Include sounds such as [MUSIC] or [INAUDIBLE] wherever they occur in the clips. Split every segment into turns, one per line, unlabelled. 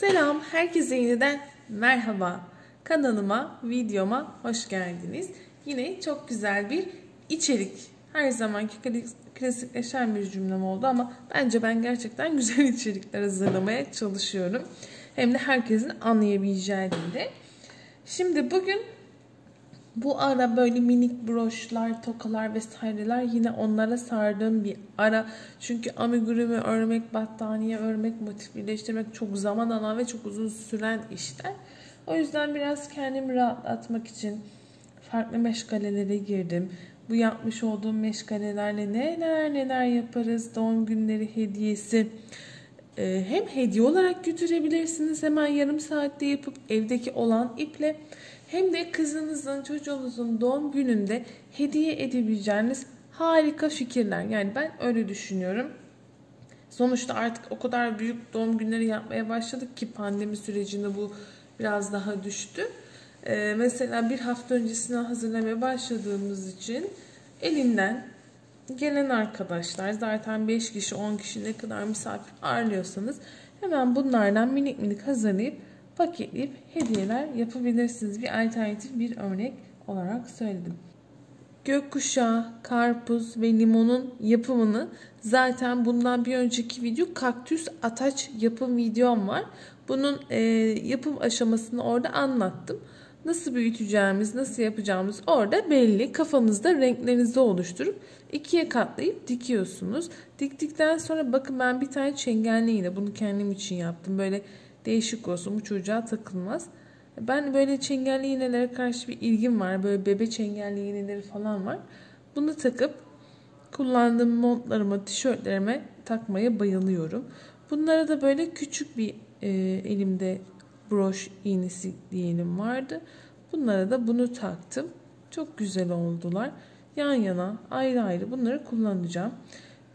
Selam, herkese yeniden merhaba. Kanalıma, videoma hoş geldiniz. Yine çok güzel bir içerik. Her zamanki klasikleşen bir cümlem oldu ama bence ben gerçekten [LAUGHS] güzel içerikler hazırlamaya çalışıyorum. Hem de herkesin anlayabileceği dilde. Şimdi bugün bu ara böyle minik broşlar, tokalar vesaireler yine onlara sardığım bir ara. Çünkü amigurumi örmek, battaniye örmek, motif birleştirmek çok zaman alan ve çok uzun süren işler. O yüzden biraz kendimi rahatlatmak için farklı meşgalelere girdim. Bu yapmış olduğum meşgalelerle neler neler yaparız. Doğum günleri hediyesi. Ee, hem hediye olarak götürebilirsiniz hemen yarım saatte yapıp evdeki olan iple hem de kızınızın, çocuğunuzun doğum gününde hediye edebileceğiniz harika fikirler. Yani ben öyle düşünüyorum. Sonuçta artık o kadar büyük doğum günleri yapmaya başladık ki pandemi sürecinde bu biraz daha düştü. Ee, mesela bir hafta öncesine hazırlamaya başladığımız için elinden gelen arkadaşlar zaten 5 kişi 10 kişi ne kadar misafir ağırlıyorsanız hemen bunlardan minik minik hazırlayıp paketleyip hediyeler yapabilirsiniz. Bir alternatif bir örnek olarak söyledim. Gökkuşağı, karpuz ve limonun yapımını zaten bundan bir önceki video kaktüs ataç yapım videom var. Bunun e, yapım aşamasını orada anlattım. Nasıl büyüteceğimiz, nasıl yapacağımız orada belli. Kafanızda renklerinizi oluşturup ikiye katlayıp dikiyorsunuz. Diktikten sonra bakın ben bir tane çengelli yine bunu kendim için yaptım. Böyle değişik olsun bu çocuğa takılmaz. Ben böyle çengelli iğnelere karşı bir ilgim var. Böyle bebe çengelli iğneleri falan var. Bunu takıp kullandığım montlarıma, tişörtlerime takmaya bayılıyorum. Bunlara da böyle küçük bir e, elimde broş iğnesi diyelim vardı. Bunlara da bunu taktım. Çok güzel oldular. Yan yana ayrı ayrı bunları kullanacağım.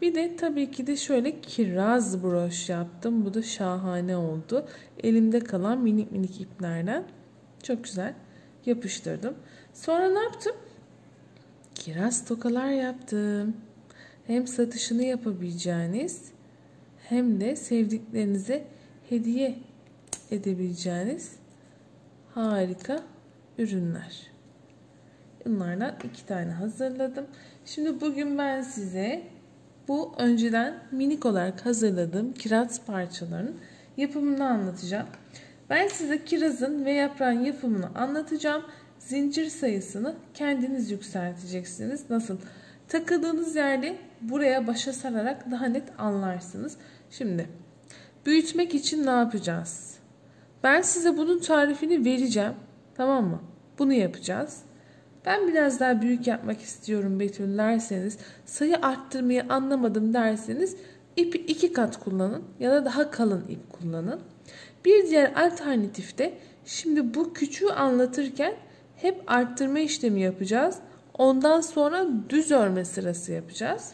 Bir de tabii ki de şöyle kiraz broş yaptım. Bu da şahane oldu. Elimde kalan minik minik iplerden çok güzel yapıştırdım. Sonra ne yaptım? Kiraz tokalar yaptım. Hem satışını yapabileceğiniz hem de sevdiklerinize hediye edebileceğiniz harika ürünler. Bunlardan iki tane hazırladım. Şimdi bugün ben size bu önceden minik olarak hazırladığım kiraz parçalarının yapımını anlatacağım. Ben size kirazın ve yaprağın yapımını anlatacağım. Zincir sayısını kendiniz yükselteceksiniz. Nasıl? Takıldığınız yerde buraya başa sararak daha net anlarsınız. Şimdi büyütmek için ne yapacağız? Ben size bunun tarifini vereceğim. Tamam mı? Bunu yapacağız. Ben biraz daha büyük yapmak istiyorum Betül derseniz, sayı arttırmayı anlamadım derseniz ipi iki kat kullanın ya da daha kalın ip kullanın. Bir diğer alternatif de şimdi bu küçüğü anlatırken hep arttırma işlemi yapacağız. Ondan sonra düz örme sırası yapacağız.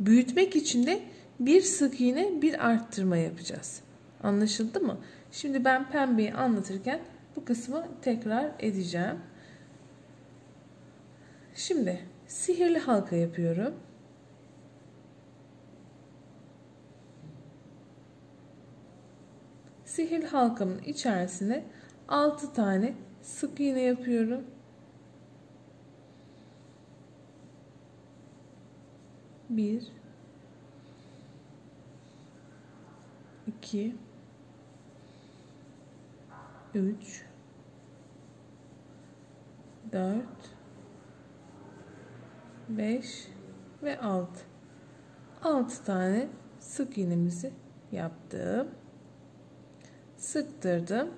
Büyütmek için de bir sık iğne bir arttırma yapacağız. Anlaşıldı mı? Şimdi ben pembeyi anlatırken bu kısmı tekrar edeceğim. Şimdi sihirli halka yapıyorum. Sihirli halkamın içerisine 6 tane sık iğne yapıyorum. Bir, iki, üç, dört, 5 ve 6. 6 tane sık iğnemizi yaptım. Sıktırdım.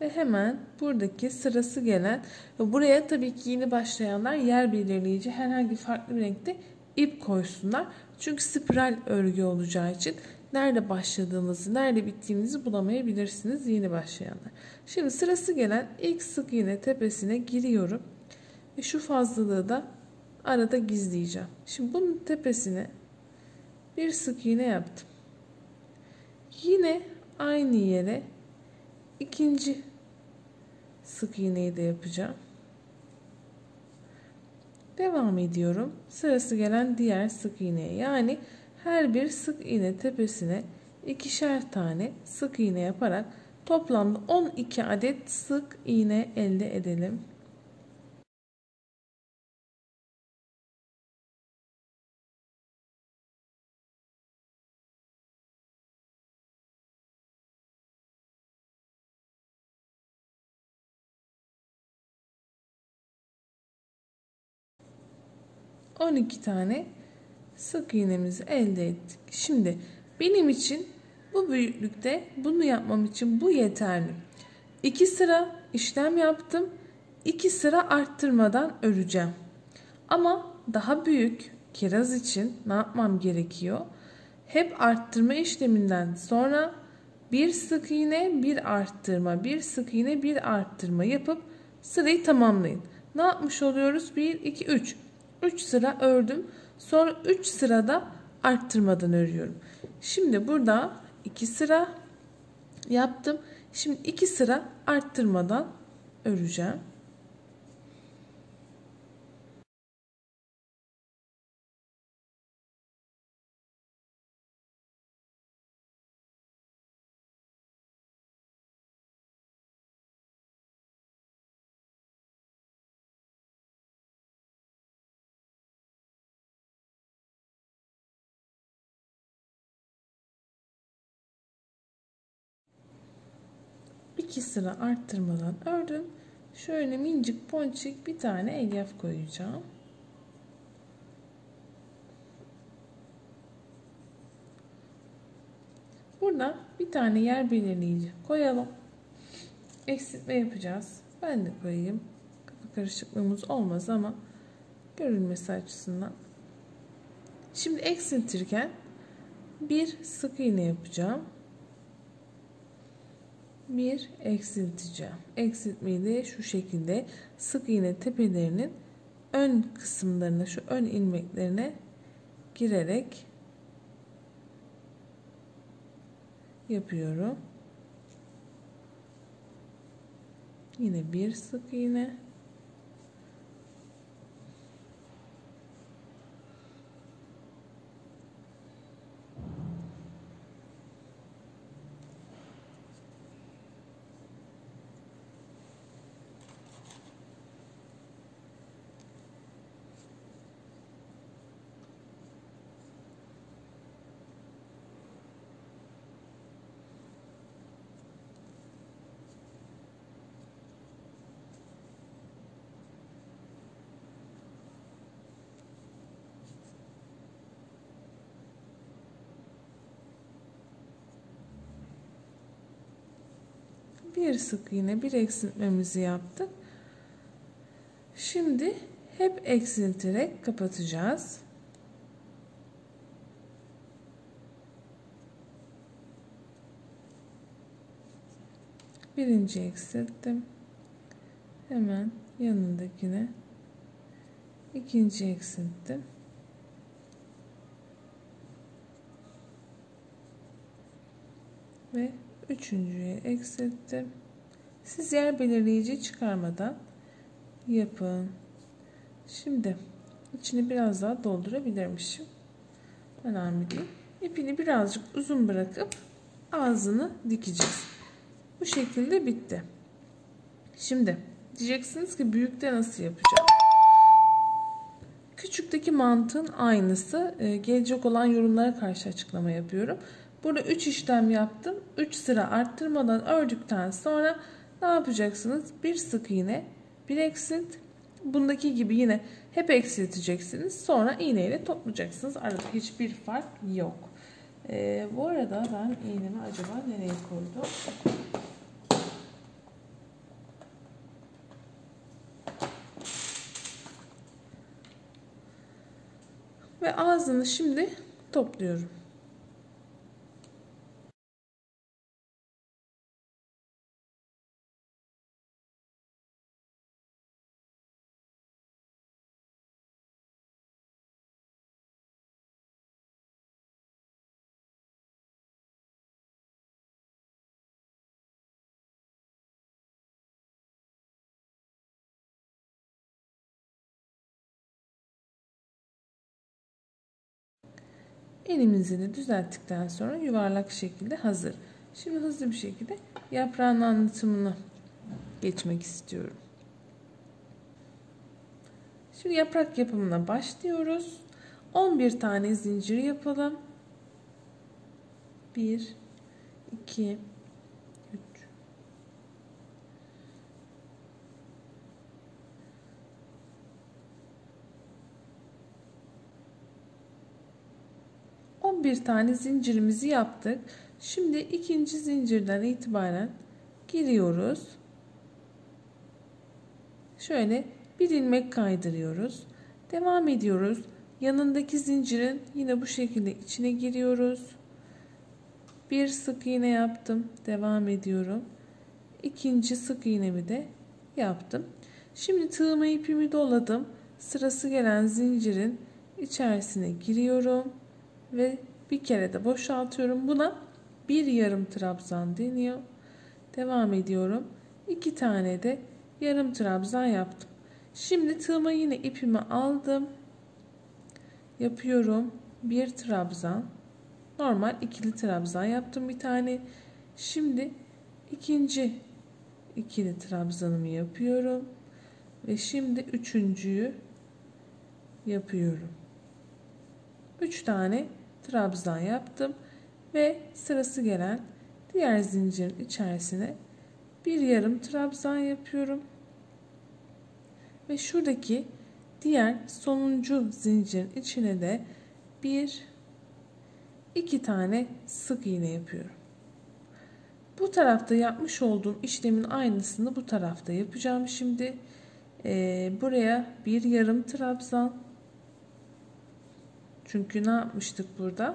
Ve hemen buradaki sırası gelen buraya tabii ki yeni başlayanlar yer belirleyici herhangi farklı bir renkte ip koysunlar. Çünkü spiral örgü olacağı için nerede başladığınızı, nerede bittiğinizi bulamayabilirsiniz yeni başlayanlar. Şimdi sırası gelen ilk sık iğne tepesine giriyorum. Ve şu fazlalığı da arada gizleyeceğim. Şimdi bunun tepesine bir sık iğne yaptım. Yine aynı yere ikinci sık iğneyi de yapacağım. Devam ediyorum. Sırası gelen diğer sık iğneye. Yani her bir sık iğne tepesine ikişer tane sık iğne yaparak toplamda 12 adet sık iğne elde edelim. On iki tane sık iğnemizi elde ettik. Şimdi benim için bu büyüklükte bunu yapmam için bu yeterli. 2 sıra işlem yaptım. 2 sıra arttırmadan öreceğim. Ama daha büyük kiraz için ne yapmam gerekiyor? Hep arttırma işleminden sonra bir sık iğne, bir arttırma, bir sık iğne, bir arttırma yapıp sırayı tamamlayın. Ne yapmış oluyoruz? 1 2 3. 3 sıra ördüm. Sonra 3 sırada arttırmadan örüyorum. Şimdi burada 2 sıra yaptım. Şimdi 2 sıra arttırmadan öreceğim. İki sıra arttırmadan ördüm. Şöyle mincik ponçik bir tane elyaf koyacağım. Burada bir tane yer belirleyici koyalım. Eksiltme yapacağız. Ben de koyayım. Kafa karışıklığımız olmaz ama görülmesi açısından. Şimdi eksiltirken bir sık iğne yapacağım bir eksilteceğim. Eksiltmeyi de şu şekilde sık iğne tepelerinin ön kısımlarına şu ön ilmeklerine girerek yapıyorum. Yine bir sık iğne bir sık iğne bir eksiltmemizi yaptık. Şimdi hep eksilterek kapatacağız. Birinci eksilttim. Hemen yanındakine ikinci eksilttim. Ve üçüncüye eksilttim. Siz yer belirleyici çıkarmadan yapın. Şimdi içini biraz daha doldurabilirmişim. Önemli değil. İpini birazcık uzun bırakıp ağzını dikeceğiz. Bu şekilde bitti. Şimdi diyeceksiniz ki büyükte nasıl yapacağım? Küçükteki mantığın aynısı. Ee, gelecek olan yorumlara karşı açıklama yapıyorum. Burada 3 işlem yaptım. 3 sıra arttırmadan ördükten sonra ne yapacaksınız? Bir sık iğne, bir eksilt. Bundaki gibi yine hep eksilteceksiniz. Sonra iğneyle toplayacaksınız. Arada hiçbir fark yok. Ee, bu arada ben iğnemi acaba nereye koydum? Ve ağzını şimdi topluyorum. Elimizi de düzelttikten sonra yuvarlak şekilde hazır. Şimdi hızlı bir şekilde yaprağın anlatımını geçmek istiyorum. Şimdi yaprak yapımına başlıyoruz. 11 tane zincir yapalım. 1 2 3 11 tane zincirimizi yaptık. Şimdi ikinci zincirden itibaren giriyoruz. Şöyle bir ilmek kaydırıyoruz. Devam ediyoruz. Yanındaki zincirin yine bu şekilde içine giriyoruz. Bir sık iğne yaptım. Devam ediyorum. İkinci sık iğnemi de yaptım. Şimdi tığımı ipimi doladım. Sırası gelen zincirin içerisine giriyorum ve bir kere de boşaltıyorum. Buna bir yarım trabzan deniyor. Devam ediyorum. İki tane de yarım trabzan yaptım. Şimdi tığıma yine ipimi aldım. Yapıyorum. Bir trabzan. Normal ikili trabzan yaptım bir tane. Şimdi ikinci ikili trabzanımı yapıyorum. Ve şimdi üçüncüyü yapıyorum. Üç tane trabzan yaptım ve sırası gelen diğer zincirin içerisine bir yarım trabzan yapıyorum. Ve şuradaki diğer sonuncu zincirin içine de bir iki tane sık iğne yapıyorum. Bu tarafta yapmış olduğum işlemin aynısını bu tarafta yapacağım. Şimdi ee, buraya bir yarım trabzan çünkü ne yapmıştık burada?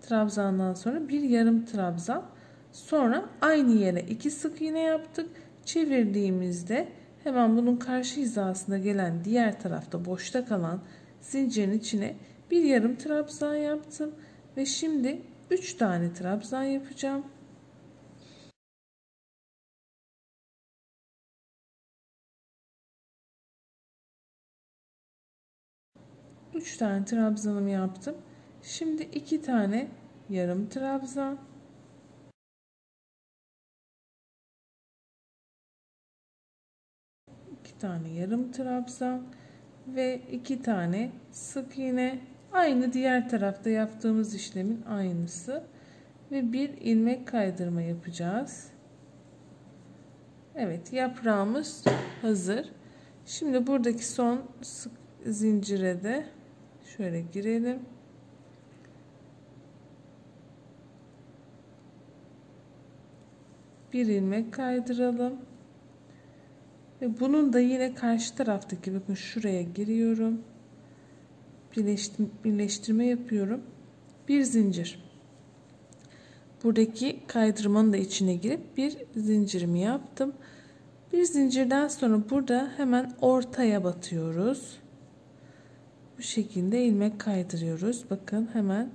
Trabzandan sonra bir yarım trabzan. Sonra aynı yere iki sık iğne yaptık. Çevirdiğimizde hemen bunun karşı hizasına gelen diğer tarafta boşta kalan zincirin içine bir yarım trabzan yaptım. Ve şimdi 3 tane trabzan yapacağım. 3 tane trabzanımı yaptım. Şimdi 2 tane yarım trabzan. iki tane yarım trabzan ve iki tane sık iğne aynı diğer tarafta yaptığımız işlemin aynısı ve bir ilmek kaydırma yapacağız. Evet yaprağımız hazır. Şimdi buradaki son sık zincire de Şöyle girelim. Bir ilmek kaydıralım. Ve bunun da yine karşı taraftaki bakın şuraya giriyorum. birleştirme yapıyorum. Bir zincir. Buradaki kaydırmanın da içine girip bir zincirimi yaptım. Bir zincirden sonra burada hemen ortaya batıyoruz bu şekilde ilmek kaydırıyoruz. Bakın hemen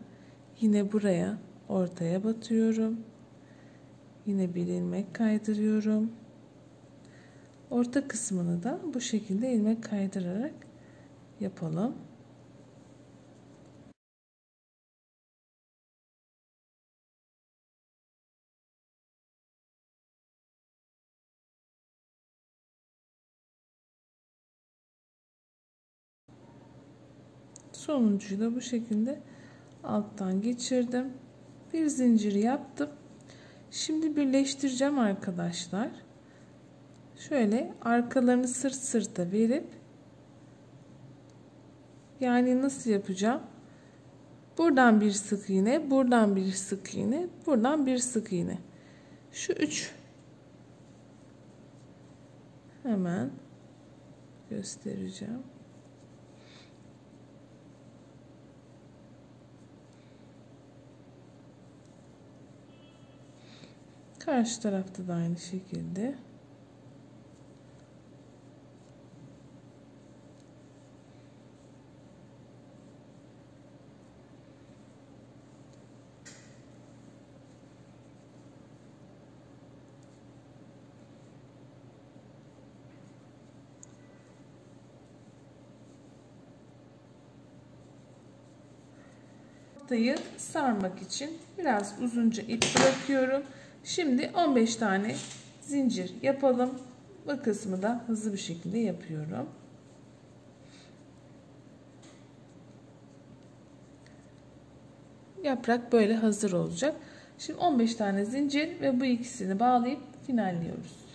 yine buraya ortaya batıyorum. Yine bir ilmek kaydırıyorum. Orta kısmını da bu şekilde ilmek kaydırarak yapalım. Sonuncuyu da bu şekilde alttan geçirdim. Bir zincir yaptım. Şimdi birleştireceğim arkadaşlar. Şöyle arkalarını sırt sırta verip yani nasıl yapacağım? Buradan bir sık iğne buradan bir sık iğne buradan bir sık iğne. Şu üç. Hemen göstereceğim Karşı tarafta da aynı şekilde. noktayı sarmak için biraz uzunca ip bırakıyorum. Şimdi 15 tane zincir yapalım. Bu kısmı da hızlı bir şekilde yapıyorum. Yaprak böyle hazır olacak. Şimdi 15 tane zincir ve bu ikisini bağlayıp finalliyoruz.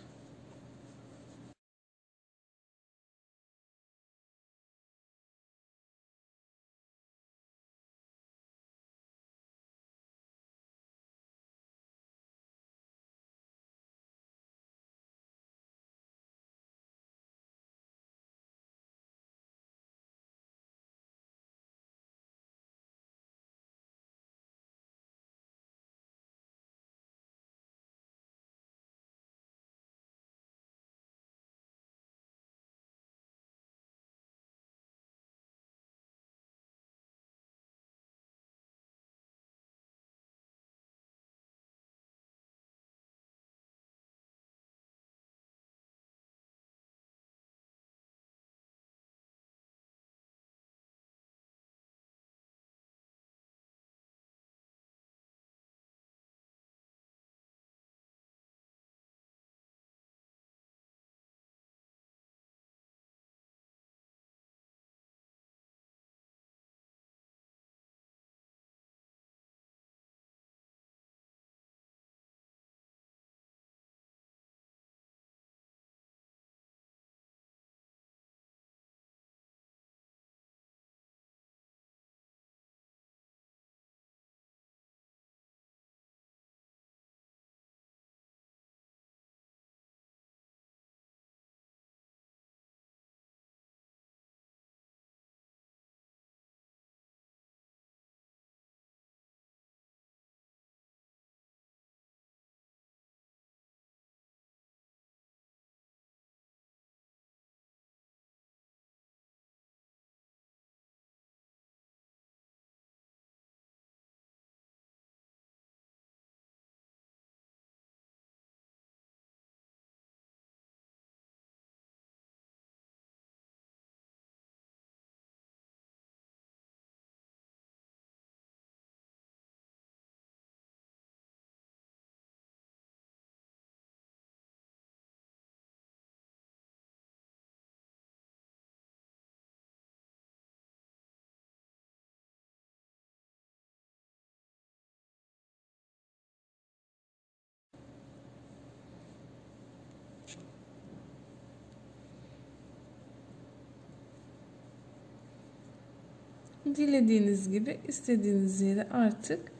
Dilediğiniz gibi istediğiniz yere artık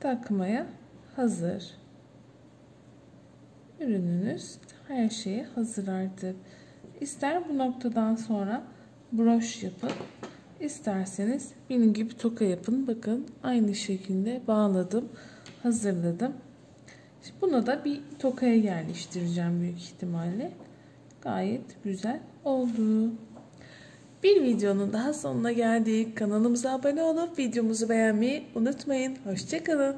takmaya hazır. Ürününüz her şeye hazır artık. İster bu noktadan sonra broş yapın. İsterseniz benim gibi toka yapın. Bakın aynı şekilde bağladım. Hazırladım. Şimdi bunu da bir tokaya yerleştireceğim büyük ihtimalle. Gayet güzel oldu. Bir videonun daha sonuna geldik. Kanalımıza abone olup videomuzu beğenmeyi unutmayın. Hoşçakalın.